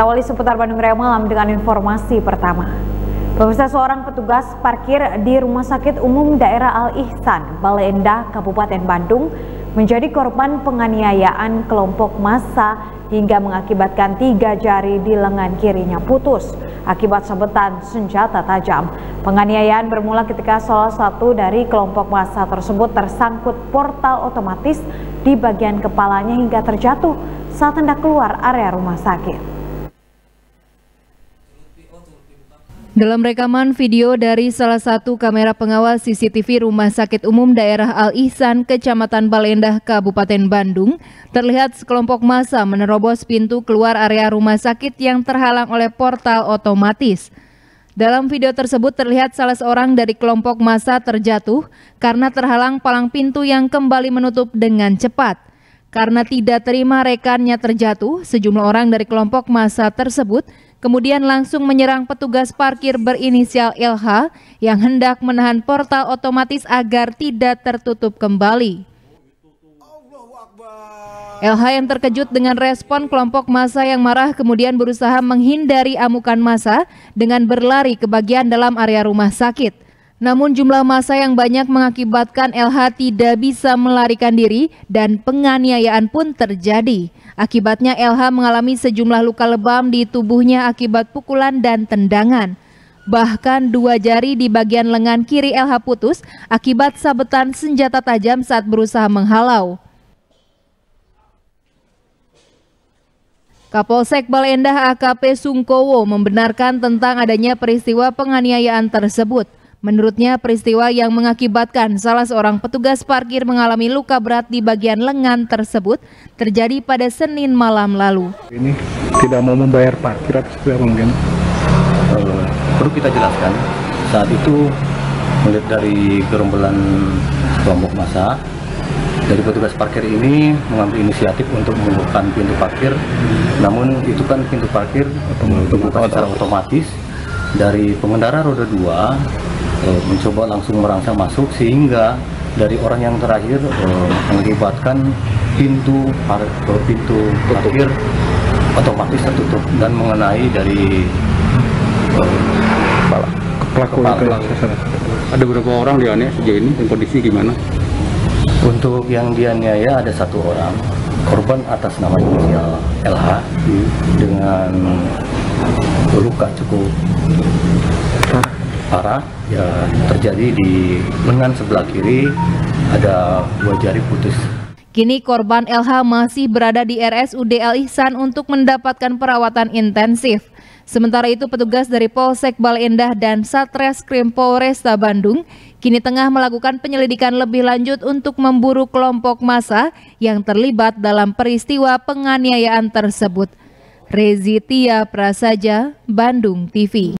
Kita awali seputar Bandung Raya Malam dengan informasi pertama. Pemirsa seorang petugas parkir di Rumah Sakit Umum Daerah Al Ihsan, Bale Endah, Kabupaten Bandung menjadi korban penganiayaan kelompok massa hingga mengakibatkan tiga jari di lengan kirinya putus akibat sabetan senjata tajam. Penganiayaan bermula ketika salah satu dari kelompok massa tersebut tersangkut portal otomatis di bagian kepalanya hingga terjatuh saat hendak keluar area rumah sakit. Dalam rekaman video dari salah satu kamera pengawal CCTV Rumah Sakit Umum Daerah Al Ihsan, Kecamatan Balendah, Kabupaten Bandung, terlihat sekelompok massa menerobos pintu keluar area rumah sakit yang terhalang oleh portal otomatis. Dalam video tersebut terlihat salah seorang dari kelompok massa terjatuh karena terhalang palang pintu yang kembali menutup dengan cepat. Karena tidak terima rekannya terjatuh, sejumlah orang dari kelompok massa tersebut kemudian langsung menyerang petugas parkir berinisial LH yang hendak menahan portal otomatis agar tidak tertutup kembali. LH yang terkejut dengan respon kelompok massa yang marah kemudian berusaha menghindari amukan massa dengan berlari ke bagian dalam area rumah sakit. Namun jumlah massa yang banyak mengakibatkan LH tidak bisa melarikan diri dan penganiayaan pun terjadi. Akibatnya LH mengalami sejumlah luka lebam di tubuhnya akibat pukulan dan tendangan. Bahkan dua jari di bagian lengan kiri LH putus akibat sabetan senjata tajam saat berusaha menghalau. Kapolsek Balendah AKP Sungkowo membenarkan tentang adanya peristiwa penganiayaan tersebut. Menurutnya peristiwa yang mengakibatkan salah seorang petugas parkir mengalami luka berat di bagian lengan tersebut terjadi pada Senin malam lalu. Ini tidak mau membayar parkir atau seperti mungkin? Uh, perlu kita jelaskan saat itu melihat dari gerombolan kelompok massa dari petugas parkir ini mengambil inisiatif untuk membuka pintu parkir namun itu kan pintu parkir dibuka secara otomatis dari pengendara roda 2 uh, mencoba langsung merangsang masuk sehingga dari orang yang terakhir uh, mengakibatkan pintu par eh, pintu parkir otomatis tertutup dan mengenai dari uh, pelaku kepala. Ada berapa orang dia sejauh ini dan kondisi gimana? Untuk yang dianiaya ada satu orang korban atas nama inisial LH hmm. dengan luka cukup parah ya terjadi di lengan sebelah kiri ada dua jari putus. Kini korban LH masih berada di RSUD Al Ihsan untuk mendapatkan perawatan intensif. Sementara itu petugas dari Polsek Balendah dan Satreskrim Polresta Bandung kini tengah melakukan penyelidikan lebih lanjut untuk memburu kelompok massa yang terlibat dalam peristiwa penganiayaan tersebut. Rezitia Prasaja, Bandung TV.